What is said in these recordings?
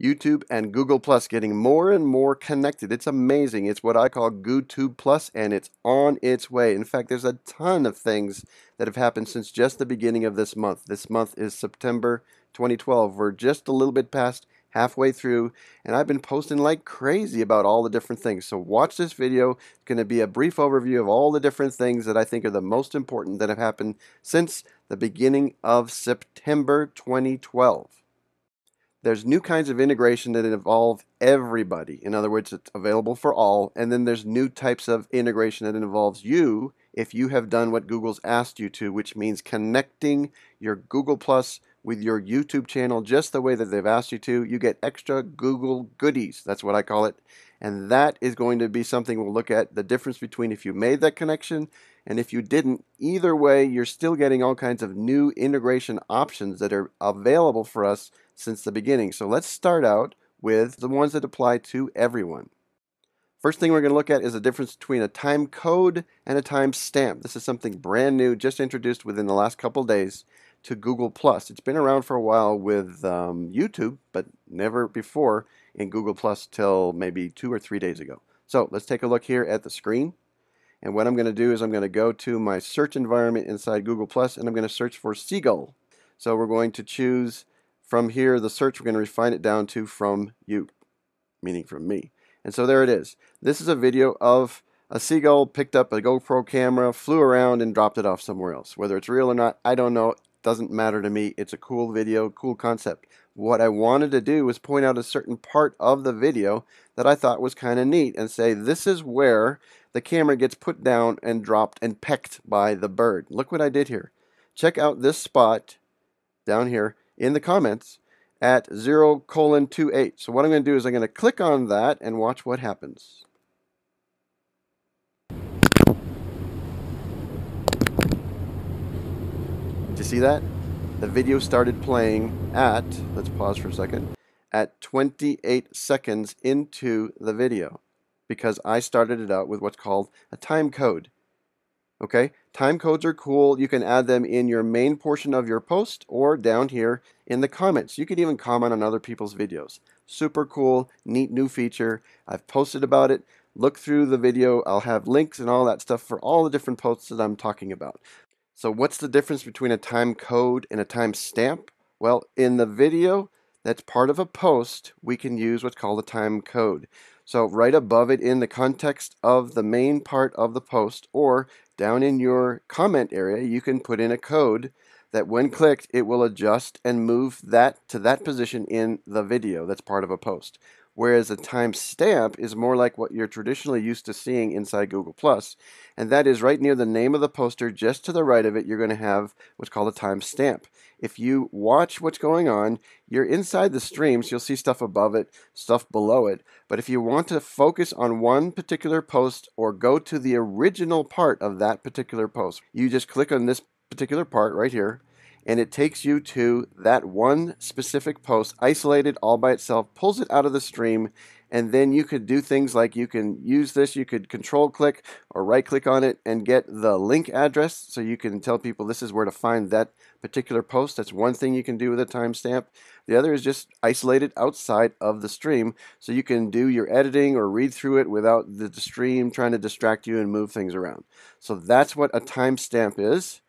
YouTube and Google Plus getting more and more connected. It's amazing. It's what I call GooTube Plus, and it's on its way. In fact, there's a ton of things that have happened since just the beginning of this month. This month is September 2012. We're just a little bit past halfway through, and I've been posting like crazy about all the different things. So watch this video. It's going to be a brief overview of all the different things that I think are the most important that have happened since the beginning of September 2012 there's new kinds of integration that involve everybody. In other words, it's available for all. And then there's new types of integration that involves you if you have done what Google's asked you to, which means connecting your Google Plus with your YouTube channel just the way that they've asked you to. You get extra Google goodies. That's what I call it. And that is going to be something we'll look at the difference between if you made that connection and if you didn't. Either way, you're still getting all kinds of new integration options that are available for us since the beginning. So let's start out with the ones that apply to everyone. First thing we're going to look at is the difference between a time code and a time stamp. This is something brand new, just introduced within the last couple days to Google+. It's been around for a while with um, YouTube, but never before in Google Plus till maybe two or three days ago. So let's take a look here at the screen. And what I'm going to do is I'm going to go to my search environment inside Google Plus and I'm going to search for Seagull. So we're going to choose from here, the search, we're going to refine it down to from you, meaning from me. And so there it is. This is a video of a seagull picked up a GoPro camera, flew around, and dropped it off somewhere else. Whether it's real or not, I don't know. Doesn't matter to me. It's a cool video, cool concept. What I wanted to do was point out a certain part of the video that I thought was kind of neat and say this is where the camera gets put down and dropped and pecked by the bird. Look what I did here. Check out this spot down here in the comments at 0 colon 28. So what I'm going to do is I'm going to click on that and watch what happens. See that? The video started playing at, let's pause for a second, at 28 seconds into the video because I started it out with what's called a time code. Okay, time codes are cool. You can add them in your main portion of your post or down here in the comments. You can even comment on other people's videos. Super cool, neat new feature. I've posted about it. Look through the video. I'll have links and all that stuff for all the different posts that I'm talking about. So what's the difference between a time code and a time stamp? Well, in the video that's part of a post, we can use what's called a time code. So right above it in the context of the main part of the post or down in your comment area, you can put in a code that when clicked, it will adjust and move that to that position in the video that's part of a post. Whereas a timestamp is more like what you're traditionally used to seeing inside Google Plus, and that is right near the name of the poster, just to the right of it, you're going to have what's called a timestamp. If you watch what's going on, you're inside the streams, you'll see stuff above it, stuff below it. But if you want to focus on one particular post or go to the original part of that particular post, you just click on this particular part right here, and it takes you to that one specific post, isolated all by itself, pulls it out of the stream, and then you could do things like you can use this, you could control click or right click on it and get the link address so you can tell people this is where to find that particular post. That's one thing you can do with a timestamp. The other is just isolate it outside of the stream so you can do your editing or read through it without the stream trying to distract you and move things around. So that's what a timestamp is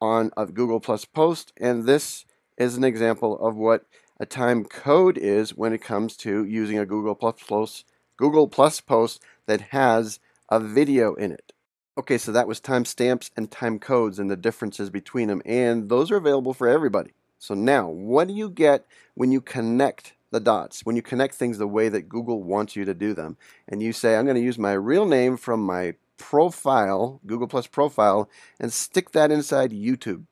on a Google Plus post and this is an example of what a time code is when it comes to using a Google Plus post, Google Plus post that has a video in it. Okay, so that was timestamps and time codes and the differences between them, and those are available for everybody. So now, what do you get when you connect the dots, when you connect things the way that Google wants you to do them, and you say, I'm going to use my real name from my profile, Google Plus profile, and stick that inside YouTube.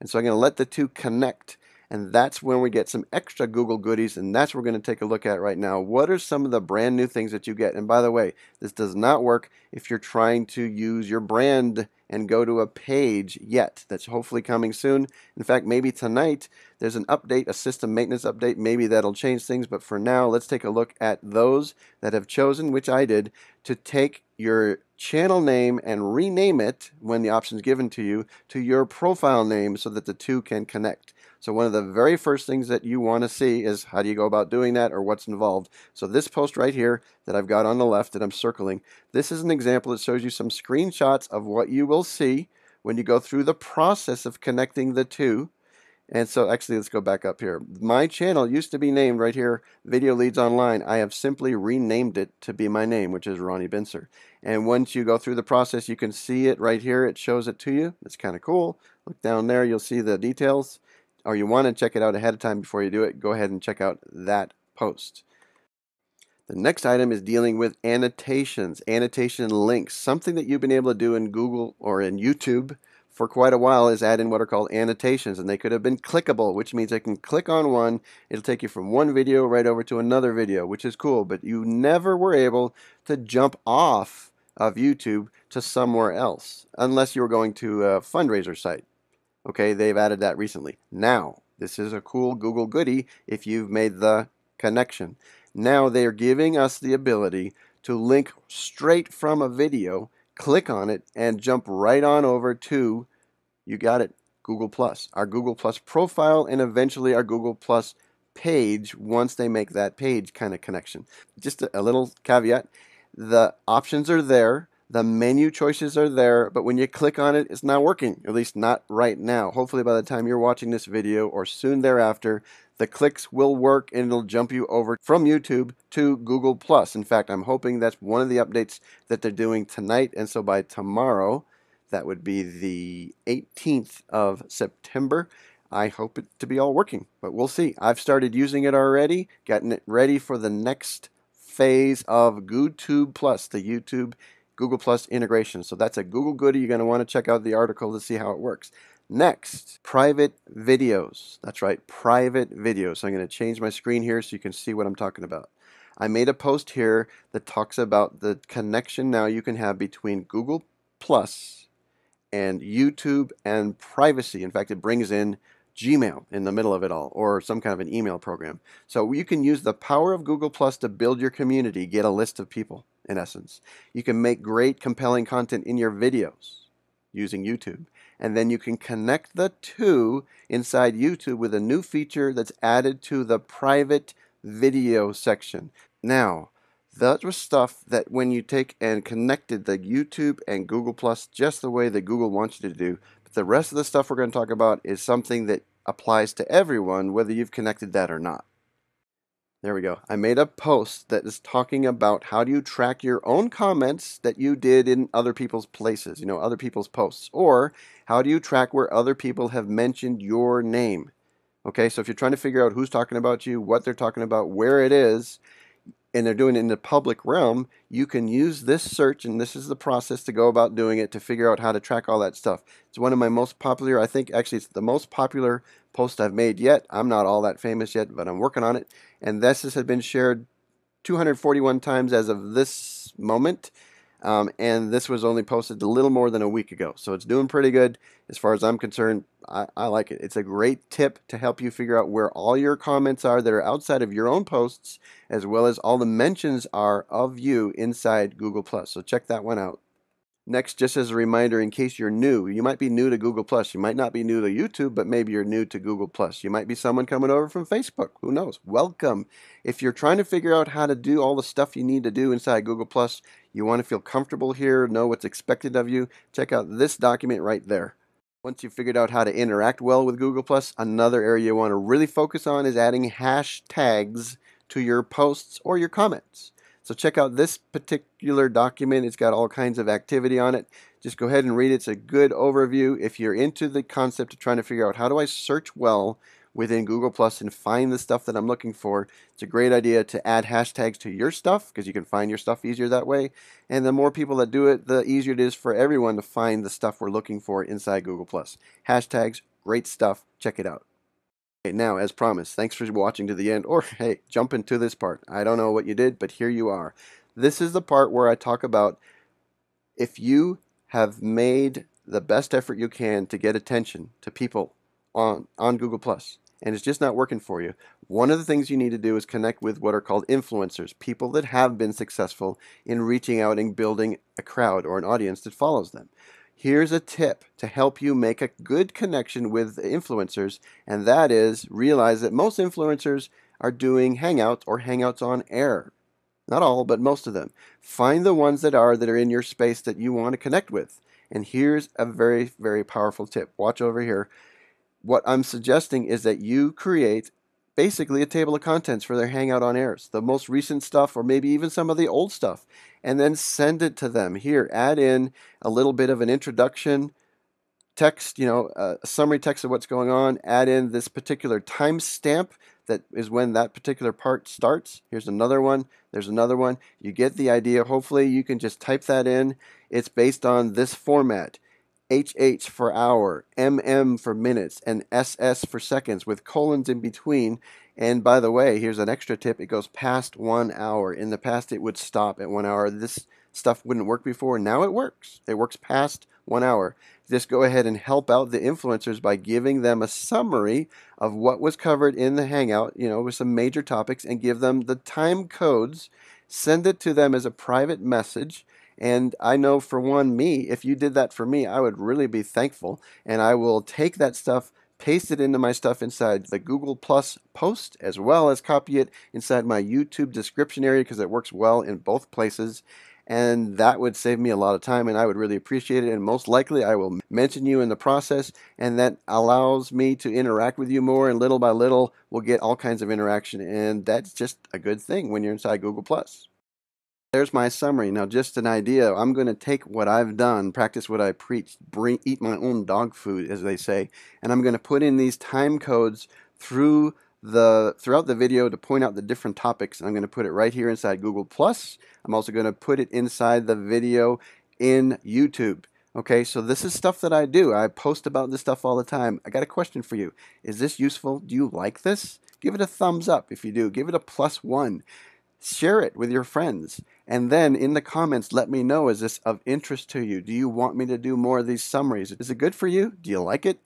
And so I'm going to let the two connect and that's when we get some extra Google goodies, and that's what we're going to take a look at right now. What are some of the brand new things that you get? And by the way, this does not work if you're trying to use your brand and go to a page yet. That's hopefully coming soon. In fact, maybe tonight there's an update, a system maintenance update. Maybe that'll change things, but for now, let's take a look at those that have chosen, which I did, to take your channel name and rename it when the option is given to you to your profile name so that the two can connect. So one of the very first things that you want to see is how do you go about doing that or what's involved. So this post right here that I've got on the left that I'm circling, this is an example that shows you some screenshots of what you will see when you go through the process of connecting the two. And so actually let's go back up here. My channel used to be named right here, Video Leads Online. I have simply renamed it to be my name, which is Ronnie Bincer. And once you go through the process, you can see it right here. It shows it to you. It's kind of cool. Look down there, you'll see the details. Or you want to check it out ahead of time before you do it, go ahead and check out that post. The next item is dealing with annotations, annotation links. Something that you've been able to do in Google or in YouTube for quite a while is add in what are called annotations, and they could have been clickable, which means I can click on one, it'll take you from one video right over to another video, which is cool, but you never were able to jump off of YouTube to somewhere else, unless you were going to a fundraiser site. Okay, they've added that recently. Now, this is a cool Google goodie if you've made the connection. Now they are giving us the ability to link straight from a video, click on it, and jump right on over to, you got it, Google Plus, our Google Plus profile, and eventually our Google Plus page once they make that page kind of connection. Just a, a little caveat the options are there. The menu choices are there, but when you click on it, it's not working, at least not right now. Hopefully by the time you're watching this video or soon thereafter, the clicks will work and it'll jump you over from YouTube to Google+. Plus. In fact, I'm hoping that's one of the updates that they're doing tonight, and so by tomorrow, that would be the 18th of September, I hope it to be all working, but we'll see. I've started using it already, getting it ready for the next phase of GooTube Plus, the YouTube Google Plus integration. So that's a Google goodie. You're going to want to check out the article to see how it works. Next, private videos. That's right, private videos. So I'm going to change my screen here so you can see what I'm talking about. I made a post here that talks about the connection now you can have between Google Plus and YouTube and privacy. In fact, it brings in Gmail in the middle of it all, or some kind of an email program. So you can use the power of Google Plus to build your community, get a list of people in essence. You can make great, compelling content in your videos using YouTube. And then you can connect the two inside YouTube with a new feature that's added to the private video section. Now, that was stuff that when you take and connected the YouTube and Google Plus just the way that Google wants you to do, but the rest of the stuff we're going to talk about is something that applies to everyone, whether you've connected that or not. There we go. I made a post that is talking about how do you track your own comments that you did in other people's places, you know, other people's posts, or how do you track where other people have mentioned your name? Okay, so if you're trying to figure out who's talking about you, what they're talking about, where it is, and they're doing it in the public realm, you can use this search, and this is the process to go about doing it to figure out how to track all that stuff. It's one of my most popular, I think actually it's the most popular post I've made yet. I'm not all that famous yet, but I'm working on it. And this has been shared 241 times as of this moment. Um, and this was only posted a little more than a week ago. So it's doing pretty good as far as I'm concerned. I, I, like it. It's a great tip to help you figure out where all your comments are that are outside of your own posts, as well as all the mentions are of you inside Google Plus. So check that one out. Next, just as a reminder, in case you're new, you might be new to Google Plus. You might not be new to YouTube, but maybe you're new to Google Plus. You might be someone coming over from Facebook. Who knows? Welcome. If you're trying to figure out how to do all the stuff you need to do inside Google Plus, you want to feel comfortable here, know what's expected of you, check out this document right there. Once you've figured out how to interact well with Google Plus, another area you want to really focus on is adding hashtags to your posts or your comments. So check out this particular document. It's got all kinds of activity on it. Just go ahead and read it. It's a good overview. If you're into the concept of trying to figure out how do I search well within Google Plus and find the stuff that I'm looking for, it's a great idea to add hashtags to your stuff because you can find your stuff easier that way. And the more people that do it, the easier it is for everyone to find the stuff we're looking for inside Google Plus. Hashtags, great stuff. Check it out. Now, as promised, thanks for watching to the end, or hey, jump into this part. I don't know what you did, but here you are. This is the part where I talk about if you have made the best effort you can to get attention to people on, on Google Plus, and it's just not working for you, one of the things you need to do is connect with what are called influencers, people that have been successful in reaching out and building a crowd or an audience that follows them here's a tip to help you make a good connection with influencers, and that is realize that most influencers are doing Hangouts or Hangouts on air. Not all, but most of them. Find the ones that are that are in your space that you want to connect with. And here's a very, very powerful tip. Watch over here. What I'm suggesting is that you create basically a table of contents for their Hangout on Airs, the most recent stuff, or maybe even some of the old stuff, and then send it to them. Here, add in a little bit of an introduction text, you know, uh, a summary text of what's going on, add in this particular timestamp that is when that particular part starts. Here's another one. There's another one. You get the idea. Hopefully you can just type that in. It's based on this format. HH for hour, MM for minutes, and SS for seconds with colons in between. And by the way, here's an extra tip. It goes past one hour. In the past, it would stop at one hour. This stuff wouldn't work before. Now it works. It works past one hour. Just go ahead and help out the influencers by giving them a summary of what was covered in the Hangout, you know, with some major topics, and give them the time codes. Send it to them as a private message. And I know for one, me, if you did that for me, I would really be thankful. And I will take that stuff, paste it into my stuff inside the Google Plus post, as well as copy it inside my YouTube description area because it works well in both places and that would save me a lot of time and I would really appreciate it and most likely I will mention you in the process and that allows me to interact with you more and little by little we'll get all kinds of interaction and that's just a good thing when you're inside Google+. There's my summary. Now just an idea, I'm going to take what I've done, practice what I preach, bring, eat my own dog food as they say, and I'm going to put in these time codes through the throughout the video to point out the different topics. I'm going to put it right here inside Google Plus. I'm also going to put it inside the video in YouTube. Okay, so this is stuff that I do. I post about this stuff all the time. I got a question for you. Is this useful? Do you like this? Give it a thumbs up if you do. Give it a plus one. Share it with your friends. And then in the comments, let me know is this of interest to you? Do you want me to do more of these summaries? Is it good for you? Do you like it?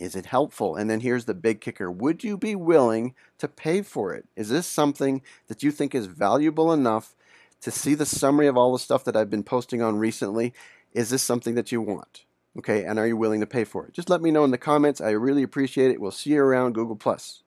Is it helpful? And then here's the big kicker. Would you be willing to pay for it? Is this something that you think is valuable enough to see the summary of all the stuff that I've been posting on recently? Is this something that you want? Okay, and are you willing to pay for it? Just let me know in the comments. I really appreciate it. We'll see you around Google Plus.